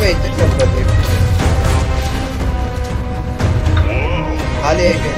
में इतनी हाल एक है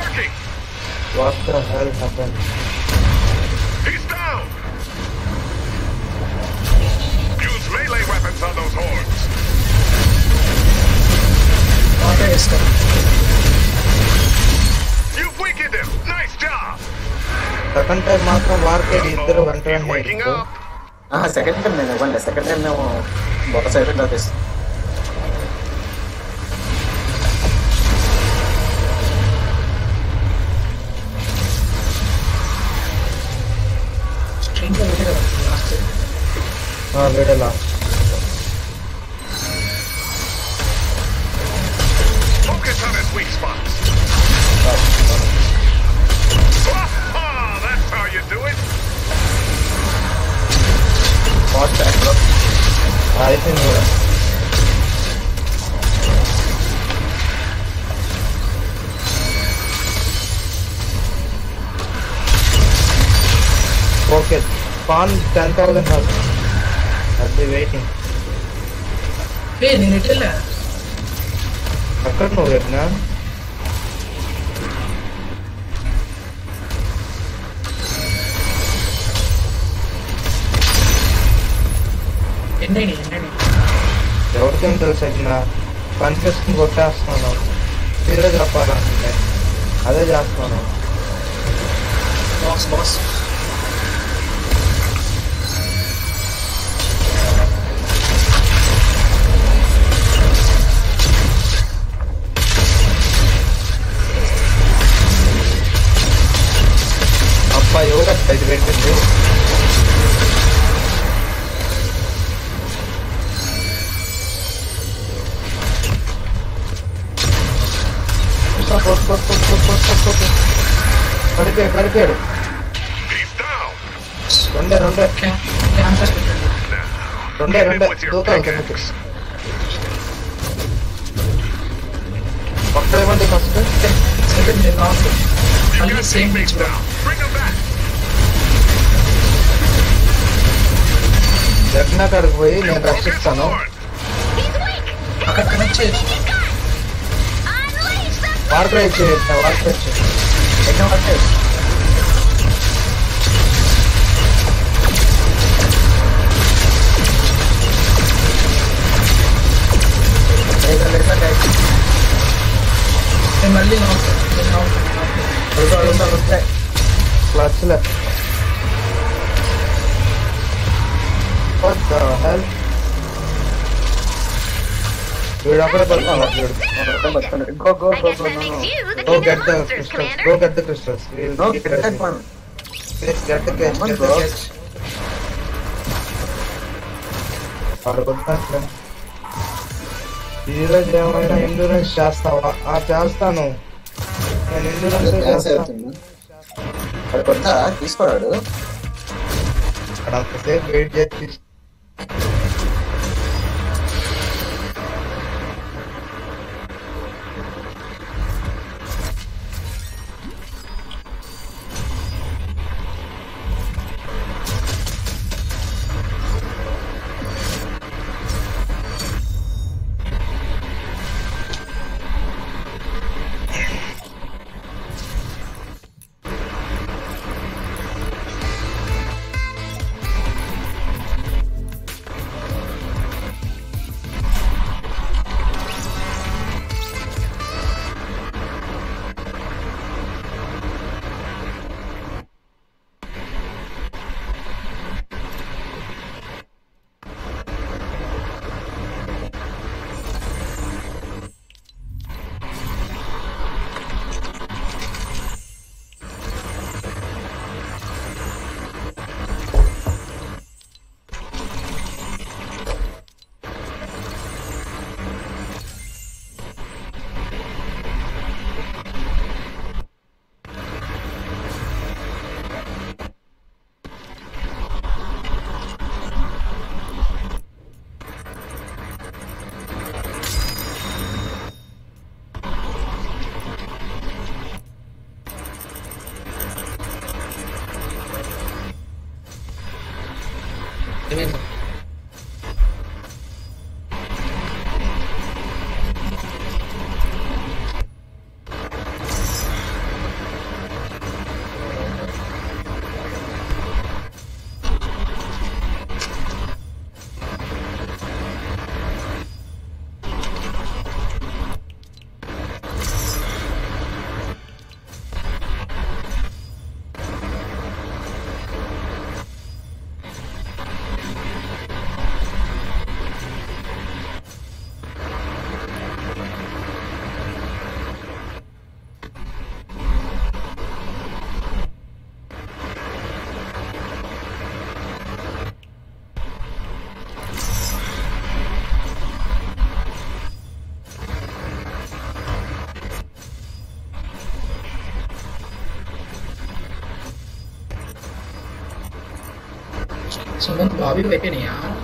working! What the hell happened? He's down! Use melee weapons on those horns! Okay, stop. You've weakened him! Nice job! Second time ಮಾತ್ರ ವಾರ್ಕೆ ಇದ್ದರು ಗಂಟೆ ಹೇಗಿತ್ತು ಹಾ ಸೆಕೆಂಡ್ ಟೈಮ್ ನಾನು ಬಂದೆ ಸೆಕೆಂಡ್ ಟೈಮ್ ನಾವು ಬಾಸ್ ಆಗಿರೋದು हाँ Focus on weak ah, that's how you do it. I think we're. Okay, pan 10,000 health. అది వెయిటింగ్ ఏ నేను ఎటు వెళ్ళా ఎక్కడ నువ్వు పెట్టినా ఎన్నైనా ఎన్నైనా ఎవరికేం తెలుసు అయినా కన్ఫ్యూషన్ కొట్టేస్తున్నాను సీరియస్ చెప్పాలంటే అదే చేస్తున్నాను బాక్స్ బాక్స్ పడిపోయాడు పడిపోయాడు He's down. రెండే రెండే క్యాంపస్ పెట్టండి రెండే Hit him రెండే with your దూకాలి pickaxe. ఒక్క ఇవ్వండి ఫస్ట్ సెకండ్ నేను లాస్ట్ You మళ్ళీ got same teammates pitch down. Bring them back. జగ్నా కాడికి పోయి నేను Focus రక్షిస్తాను on. He's weak! అక్కడ కనెక్ట్ చేయొచ్చు He's gone! Unleash the water ఇచ్చి వాటర్ ఇచ్చి ఎన్నో వస్తే slip. What the hell? Dude, I'm gonna burn out, dude. Go, go, go, go, go, no, no. Go get the crystals. Go get the crystals. We'll no, get that one. Yes, get the catch, get the catch. और बंदा है धीरे जाओ मेरा इंडोरेंस शास्ता आ शास्ता नो इंडोरेंस शास्ता అక్కడ కొడతా తీసుకోరాడు. అక్కడ అంతసేపు వెయిట్ చేసి सुमन भाभी बैठे नहीं यार।